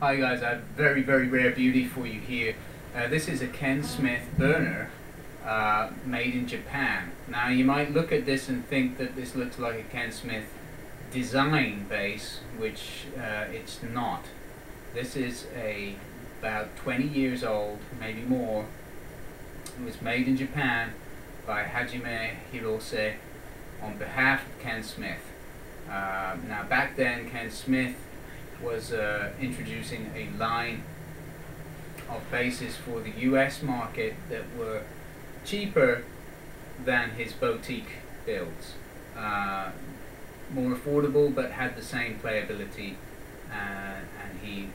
Hi guys, I have very, very rare beauty for you here. Uh, this is a Ken Smith burner uh, made in Japan. Now you might look at this and think that this looks like a Ken Smith design bass, which uh, it's not. This is a about 20 years old, maybe more. It was made in Japan by Hajime Hirose on behalf of Ken Smith. Uh, now back then Ken Smith was uh, introducing a line of basses for the US market that were cheaper than his boutique builds. Uh, more affordable but had the same playability uh, and he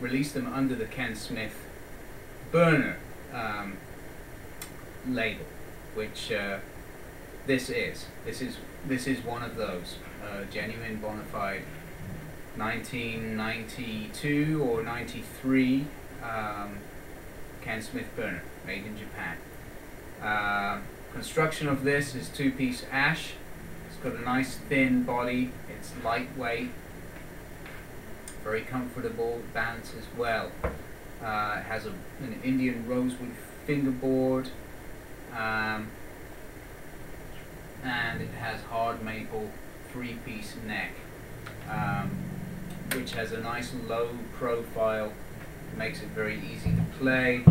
released them under the Ken Smith burner um, label which uh, this is. This is this is one of those uh, genuine bona fide 1992 or 93 um, Ken Smith burner made in Japan. Uh, construction of this is two-piece ash. It's got a nice thin body. It's lightweight, very comfortable, balance as well. Uh, it has a, an Indian rosewood fingerboard. Um, and it has hard maple three-piece neck. Um, which has a nice low profile, makes it very easy to play.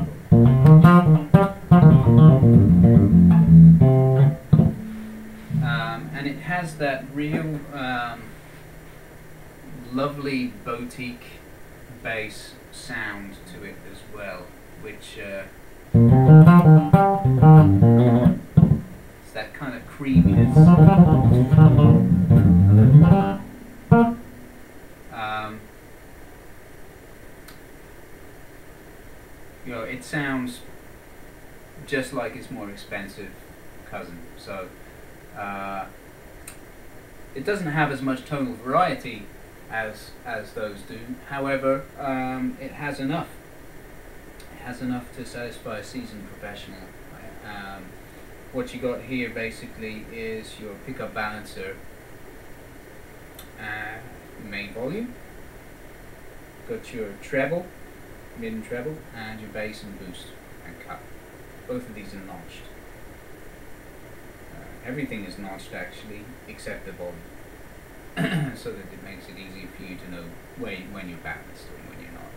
Um, and it has that real um, lovely boutique bass sound to it as well, which uh, it's that kind of creaminess. You know, it sounds just like its more expensive cousin. So uh, it doesn't have as much tonal variety as as those do. However, um, it has enough. It has enough to satisfy a seasoned professional. Um, what you got here basically is your pickup balancer. Uh, main volume. Got your treble, mid and treble, and your bass and boost and cut. Both of these are notched. Uh, everything is notched actually, except the bottom, so that it makes it easier for you to know when, when you're balanced and when you're not.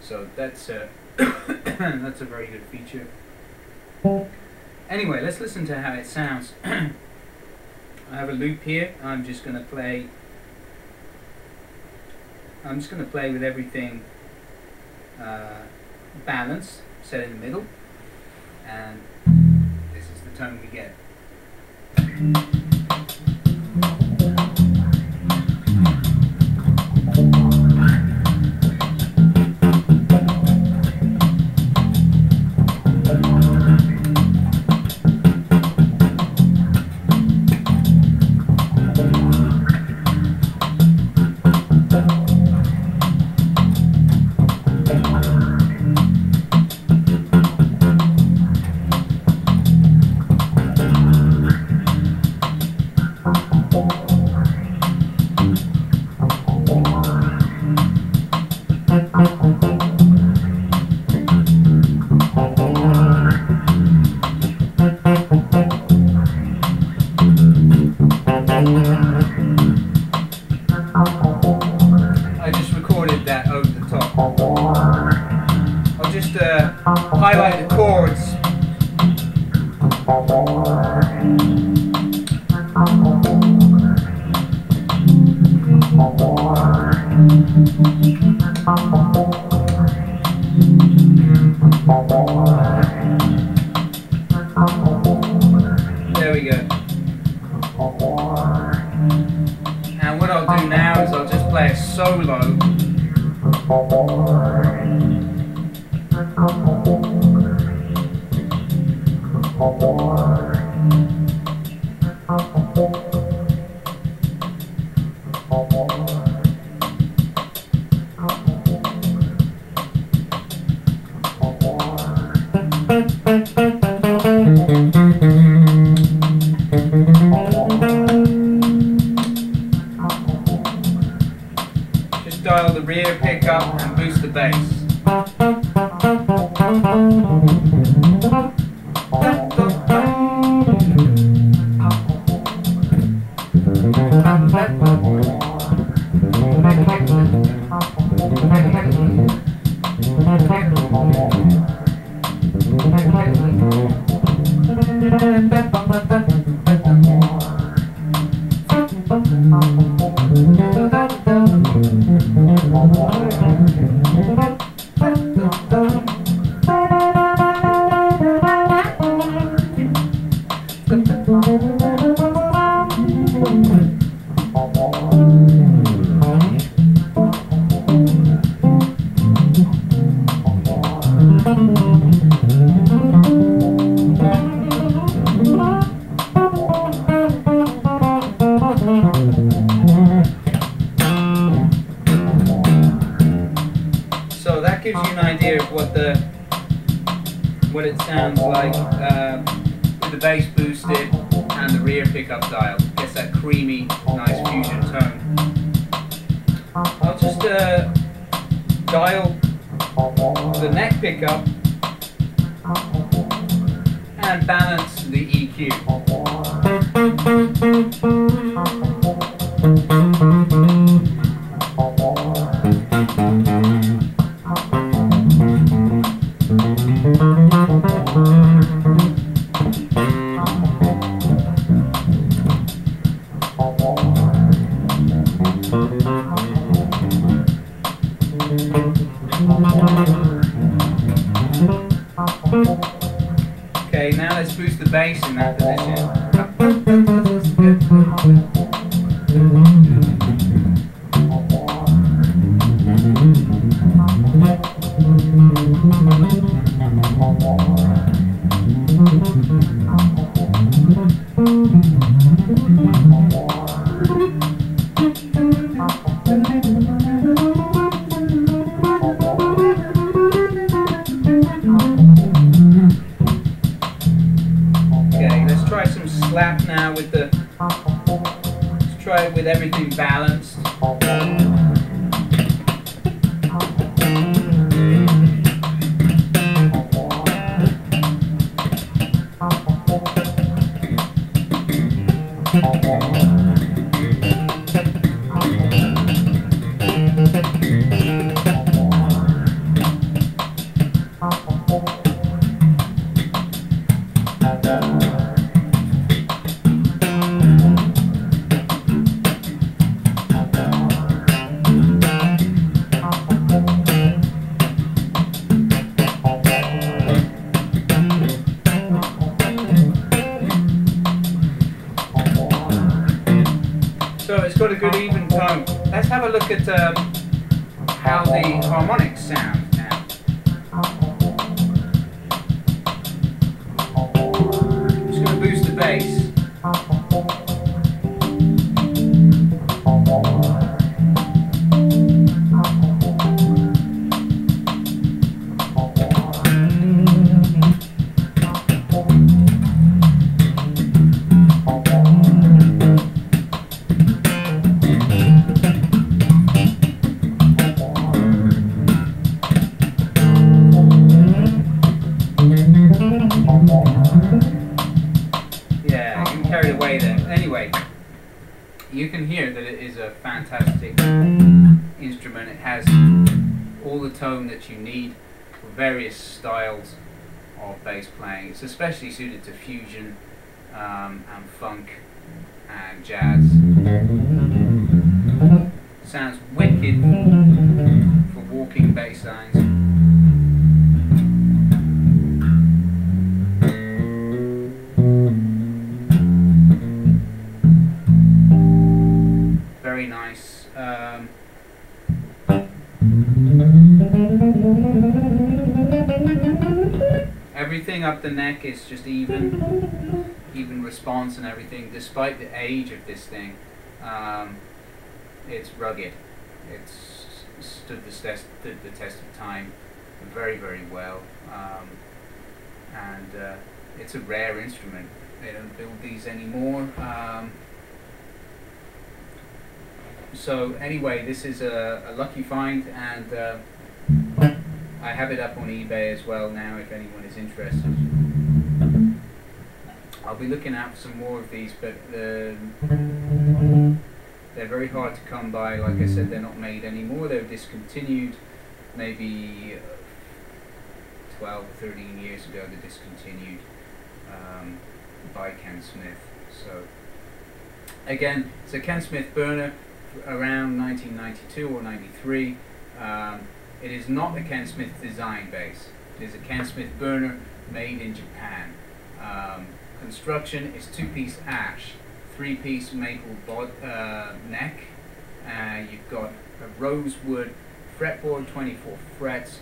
So that's a, that's a very good feature. Anyway, let's listen to how it sounds. I have a loop here. I'm just going to play I'm just going to play with everything uh, balanced, set in the middle, and this is the tone we get. Dial the rear pickup and boost the bass. sounds like uh, the bass boosted and the rear pickup dial. Gets that creamy, nice fusion tone. I'll just uh, dial the neck pickup and balance the EQ. Bass that balanced. So Let's have a look at um, how the harmonics sound a fantastic instrument. It has all the tone that you need for various styles of bass playing. It's especially suited to fusion um, and funk and jazz. Sounds wicked for walking bass lines. Um, everything up the neck is just even, even response and everything. Despite the age of this thing, um, it's rugged. It's stood the test, stood the test of time very, very well. Um, and uh, it's a rare instrument. They don't build these anymore. Um, so anyway, this is a, a lucky find, and uh, I have it up on eBay as well now. If anyone is interested, I'll be looking out for some more of these, but uh, they're very hard to come by. Like I said, they're not made anymore. They're discontinued. Maybe 12 or 13 years ago, they discontinued um, by Ken Smith. So again, it's a Ken Smith burner around 1992 or 93. Um, it is not a Ken Smith design bass. It is a Ken Smith burner made in Japan. Um, construction is two-piece ash, three-piece maple uh, neck. Uh, you've got a rosewood fretboard, 24 frets,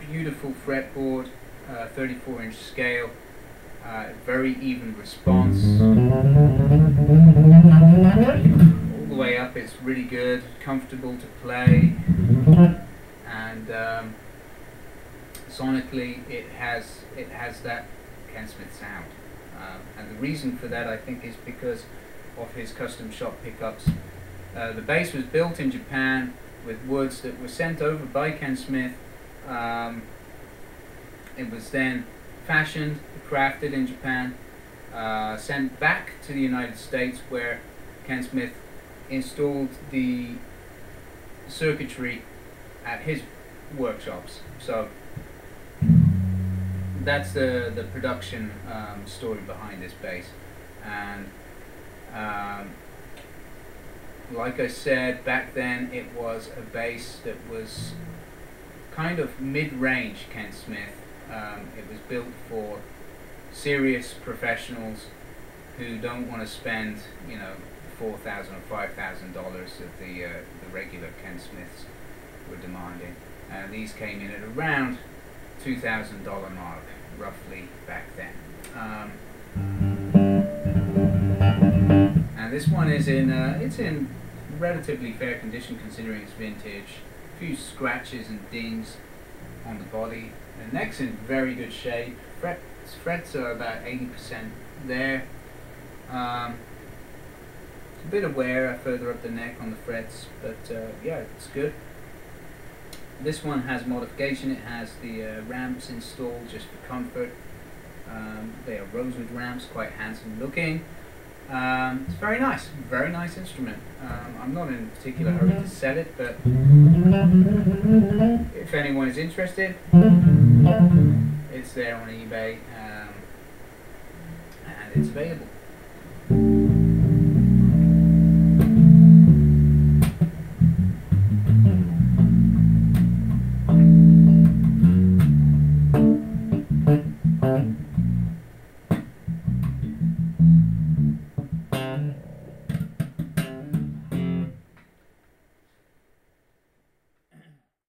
beautiful fretboard, 34-inch uh, scale, uh, very even response way up it's really good, comfortable to play, and um, sonically it has it has that Ken Smith sound. Um, and the reason for that I think is because of his custom shop pickups. Uh, the bass was built in Japan with woods that were sent over by Ken Smith. Um, it was then fashioned, crafted in Japan, uh, sent back to the United States where Ken Smith installed the circuitry at his workshops. So that's the the production um, story behind this bass, and um, like I said back then, it was a bass that was kind of mid-range Ken Smith. Um, it was built for serious professionals who don't want to spend, you know, four thousand or five thousand dollars that the uh, the regular Ken Smiths were demanding. And these came in at around two thousand dollar mark, roughly back then. Um, and this one is in uh, it's in relatively fair condition considering it's vintage. A few scratches and dings on the body. The neck's in very good shape. Frets, frets are about 80% there. Um, a bit of wear further up the neck on the frets, but uh, yeah, it's good. This one has modification. It has the uh, ramps installed just for comfort. Um, they are rosewood ramps, quite handsome looking. Um, it's very nice, very nice instrument. Um, I'm not in a particular hurry to sell it, but if anyone is interested, it's there on eBay um, and it's available.